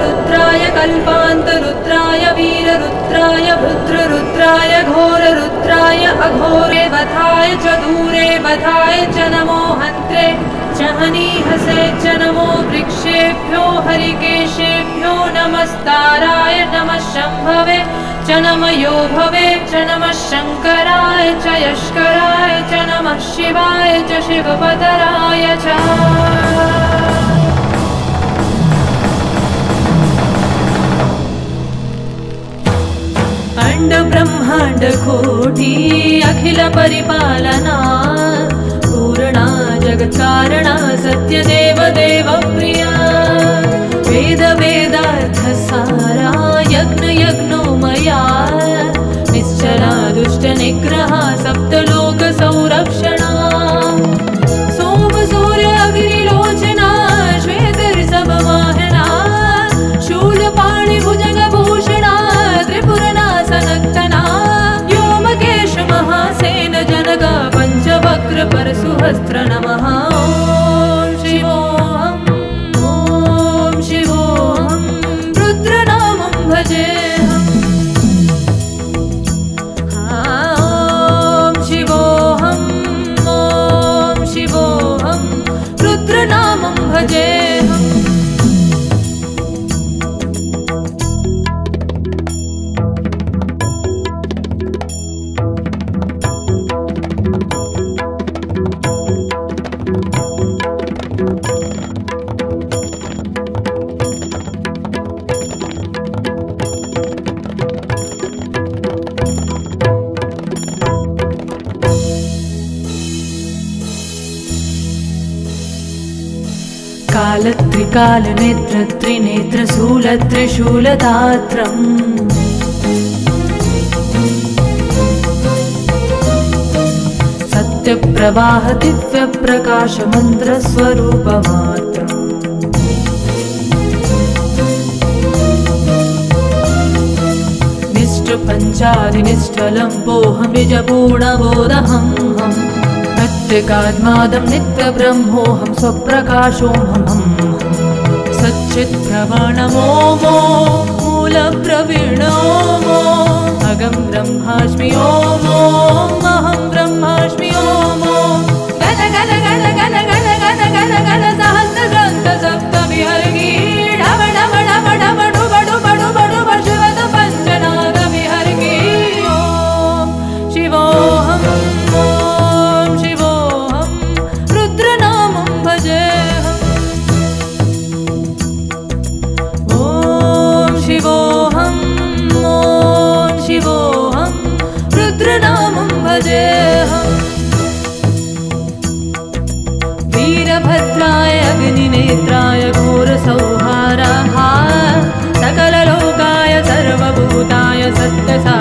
रुद्राय कल्पान्तरुद्राय वीररुद्राय रुद्ररुद्राय घोररुद्राय अघोरे वधाय च दूरे वधाय च नमो हन्त्रे च हनीहसे च नमो वृक्षेभ्यो हरिकेशेभ्यो नमस्ताराय नमः शम्भवे चनमयोभवे च नमः शङ्कराय च यष्कराय च नमः शिवाय च शिवपतराय च अखण्ड ब्रह्माण्ड कोटि अखिल परिपालना। पूर्णा जगत्कारणा सत्यदेव सत्यदेवदेव प्रिया वेदवेदार्थसारा यज्ञयज्ञो मया निश्चला दुष्टनिग्रहा सप्तलो वस्त्र कालत्रिकालनेत्रिनेत्रशूलत्रिशूलतात्रम् सत्यप्रवाह दिव्यप्रकाशमन्त्रस्वरूपमात्र निष्ट पञ्चागिनिष्टलम्बोऽहमिजपूर्णवोदहम् प्रत्यकान्मादं नित्यब्रह्मोऽहं स्वप्रकाशोऽहम्। सच्चित्प्रवणमो मो मूलप्रवीणो अगं ब्रह्मास्मि अहं ब्रह्मास्मि वीरभद्राय अग्निनेत्राय घोरसंहारः सकललोकाय सर्वभूताय सत्यसाक्षात्कराय